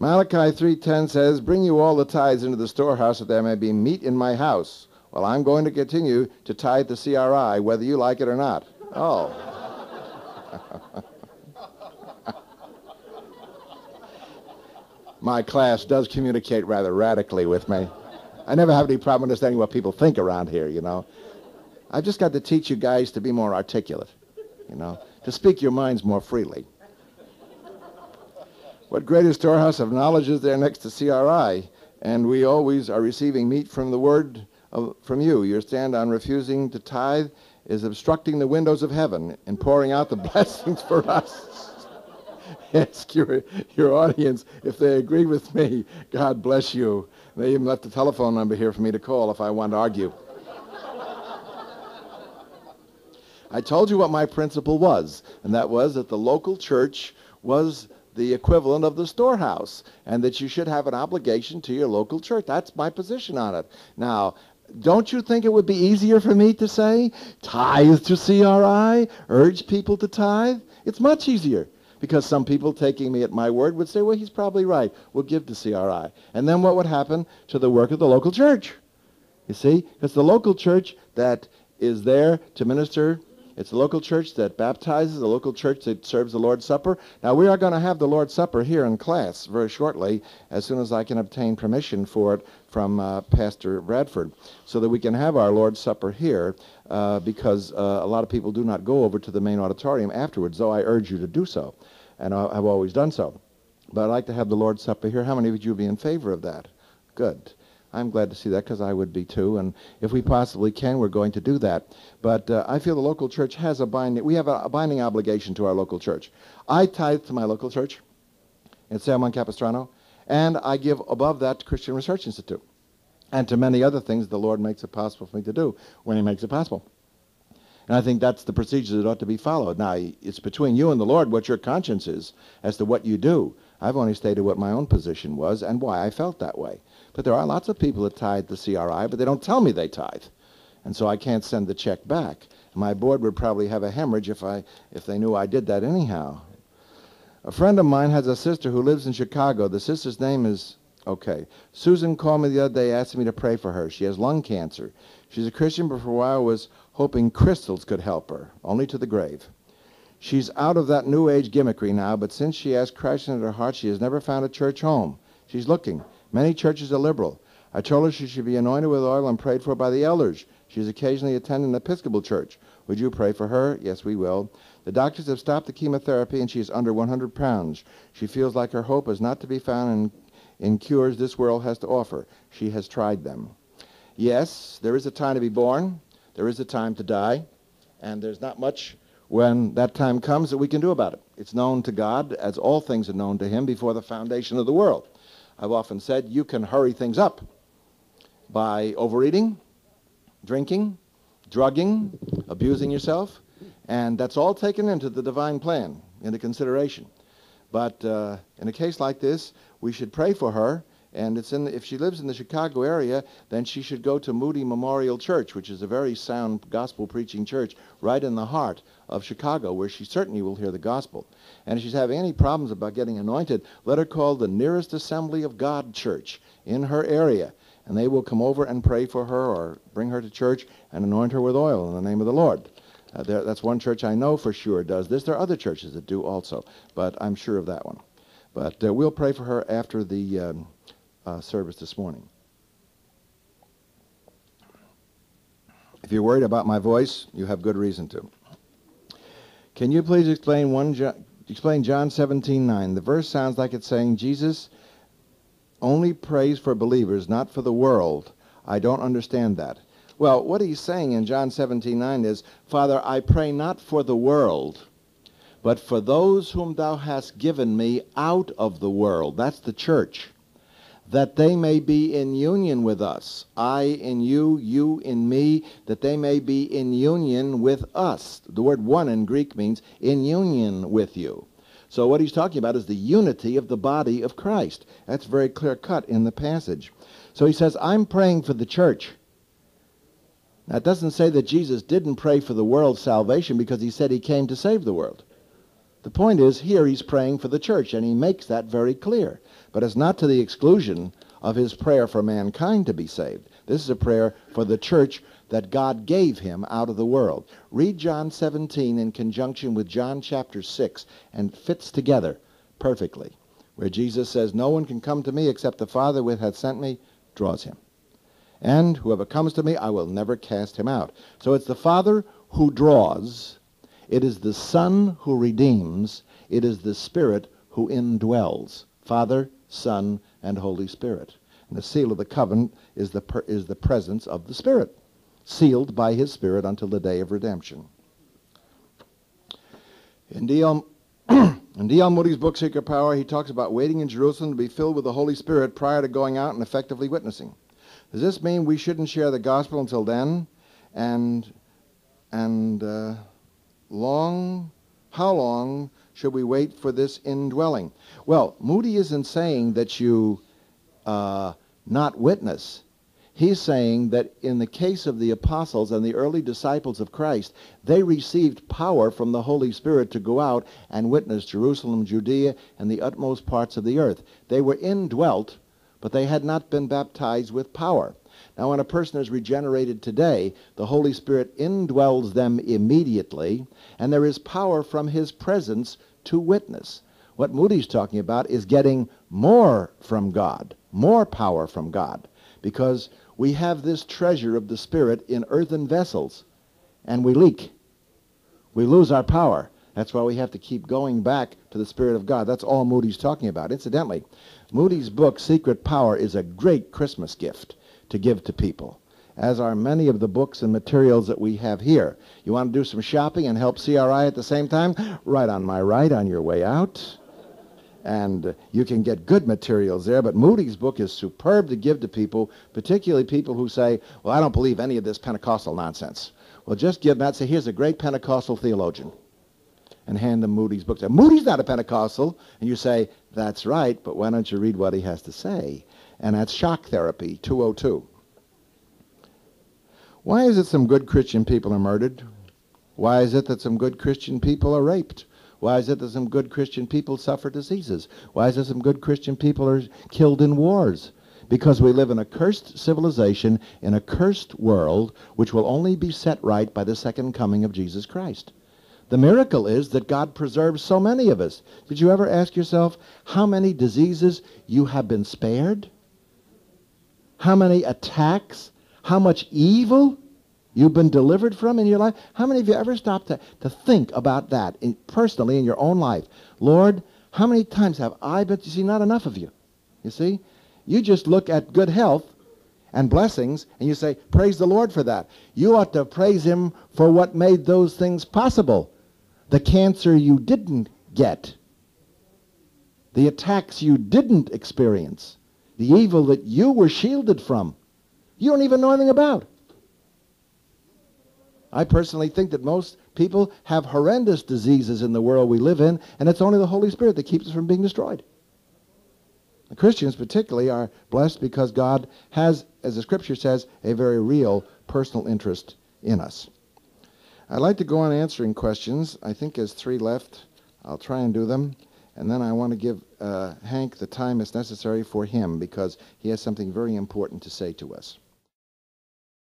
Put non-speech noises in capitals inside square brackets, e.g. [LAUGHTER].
Malachi 3:10 says, "Bring you all the tithes into the storehouse that there may be meat in my house." Well, I'm going to continue to tithe the CRI whether you like it or not. Oh. My class does communicate rather radically with me. I never have any problem understanding what people think around here, you know. I've just got to teach you guys to be more articulate, you know, to speak your minds more freely. What greater storehouse of knowledge is there next to CRI? And we always are receiving meat from the word of, from you. Your stand on refusing to tithe is obstructing the windows of heaven and pouring out the [LAUGHS] blessings for us. [LAUGHS] Ask your, your audience if they agree with me. God bless you. They even left a telephone number here for me to call if I want to argue. I told you what my principle was, and that was that the local church was the equivalent of the storehouse, and that you should have an obligation to your local church. That's my position on it. Now, don't you think it would be easier for me to say, tithe to CRI, urge people to tithe? It's much easier because some people taking me at my word would say, well, he's probably right. We'll give to CRI. And then what would happen to the work of the local church? You see? it's the local church that is there to minister it's a local church that baptizes, a local church that serves the Lord's Supper. Now, we are going to have the Lord's Supper here in class very shortly, as soon as I can obtain permission for it from uh, Pastor Bradford, so that we can have our Lord's Supper here, uh, because uh, a lot of people do not go over to the main auditorium afterwards, though I urge you to do so, and I, have always done so. But I'd like to have the Lord's Supper here. How many of you would be in favor of that? Good. I'm glad to see that because I would be too. And if we possibly can, we're going to do that. But uh, I feel the local church has a binding, we have a, a, binding obligation to our local church. I tithe to my local church in San Juan Capistrano, and I give above that to Christian Research Institute and to many other things the Lord makes it possible for me to do when He makes it possible. And I think that's the procedure that ought to be followed. Now, it's between you and the Lord what your conscience is as to what you do. I've only stated what my own position was and why I felt that way. But there are lots of people that tithe the CRI, but they don't tell me they tithe. And so I can't send the check back. My board would probably have a hemorrhage if, I, if they knew I did that anyhow. A friend of mine has a sister who lives in Chicago. The sister's name is, okay. Susan called me the other day asking me to pray for her. She has lung cancer. She's a Christian, but for a while was hoping crystals could help her, only to the grave. She's out of that New Age gimmickry now, but since she asked Christ into her heart, she has never found a church home. She's looking. Many churches are liberal. I told her she should be anointed with oil and prayed for by the elders. She's occasionally attending an Episcopal church. Would you pray for her? Yes, we will. The doctors have stopped the chemotherapy and she is under 100 pounds. She feels like her hope is not to be found in, in cures this world has to offer. She has tried them. Yes, there is a time to be born. There is a time to die. And there's not much when that time comes that we can do about it. It's known to God as all things are known to him before the foundation of the world. I've often said you can hurry things up by overeating, drinking, drugging, abusing yourself, and that's all taken into the divine plan, into consideration. But uh, in a case like this, we should pray for her and it's in, if she lives in the Chicago area, then she should go to Moody Memorial Church, which is a very sound gospel preaching church right in the heart of Chicago, where she certainly will hear the gospel. And if she's having any problems about getting anointed, let her call the nearest Assembly of God church in her area. And they will come over and pray for her or bring her to church and anoint her with oil in the name of the Lord. Uh, there, that's one church I know for sure does this. There are other churches that do also, but I'm sure of that one. But uh, we'll pray for her after the. Um, uh, service this morning. If you're worried about my voice, you have good reason to. Can you please explain one explain John 17:9? The verse sounds like it's saying Jesus only prays for believers, not for the world. I don't understand that. Well, what he's saying in John 17:9 is, Father, I pray not for the world, but for those whom thou hast given me out of the world. That's the church that they may be in union with us. I in you, you in me, that they may be in union with us. The word one in Greek means in union with you. So what he's talking about is the unity of the body of Christ. That's very clear cut in the passage. So he says, I'm praying for the church. It doesn't say that Jesus didn't pray for the world's salvation because he said he came to save the world. The point is, here he's praying for the church, and he makes that very clear. But it's not to the exclusion of his prayer for mankind to be saved. This is a prayer for the church that God gave him out of the world. Read John 17 in conjunction with John chapter 6 and fits together perfectly, where Jesus says, No one can come to me except the Father which hath sent me draws him. And whoever comes to me, I will never cast him out. So it's the Father who draws, it is the Son who redeems, it is the Spirit who indwells. Father, Son, and Holy Spirit. And the seal of the covenant is the, per, is the presence of the Spirit, sealed by his Spirit until the day of redemption. In D.L. [CLEARS THROAT] in D.L. Moody's book, Secret Power, he talks about waiting in Jerusalem to be filled with the Holy Spirit prior to going out and effectively witnessing. Does this mean we shouldn't share the gospel until then? And, and uh, long, how long should we wait for this indwelling? Well, Moody isn't saying that you uh, not witness. He's saying that in the case of the apostles and the early disciples of Christ, they received power from the Holy Spirit to go out and witness Jerusalem, Judea, and the utmost parts of the earth. They were indwelt, but they had not been baptized with power. Now, when a person is regenerated today, the Holy Spirit indwells them immediately, and there is power from his presence to witness. What Moody's talking about is getting more from God, more power from God, because we have this treasure of the Spirit in earthen vessels, and we leak. We lose our power. That's why we have to keep going back to the Spirit of God. That's all Moody's talking about. Incidentally, Moody's book, Secret Power, is a great Christmas gift to give to people, as are many of the books and materials that we have here. You want to do some shopping and help CRI at the same time? Right on my right on your way out. And you can get good materials there, but Moody's book is superb to give to people, particularly people who say, Well, I don't believe any of this Pentecostal nonsense. Well, just give that, say, Here's a great Pentecostal theologian and hand them Moody's book. Say, Moody's not a Pentecostal. And you say, that's right, but why don't you read what he has to say? And that's Shock Therapy 202. Why is it some good Christian people are murdered? Why is it that some good Christian people are raped? Why is it that some good Christian people suffer diseases? Why is it that some good Christian people are killed in wars? Because we live in a cursed civilization, in a cursed world, which will only be set right by the second coming of Jesus Christ. The miracle is that God preserves so many of us. Did you ever ask yourself how many diseases you have been spared? How many attacks? How much evil you've been delivered from in your life? How many of you ever stopped to, to think about that in, personally in your own life? Lord, how many times have I been, you see, not enough of you. You see? You just look at good health and blessings, and you say, Praise the Lord for that. You ought to praise Him for what made those things possible the cancer you didn't get, the attacks you didn't experience, the evil that you were shielded from. You don't even know anything about. I personally think that most people have horrendous diseases in the world we live in, and it's only the Holy Spirit that keeps us from being destroyed. The Christians, particularly, are blessed because God has, as the Scripture says, a very real personal interest in us. I'd like to go on answering questions. I think there's three left. I'll try and do them. And then I want to give uh, Hank the time that's necessary for him because he has something very important to say to us.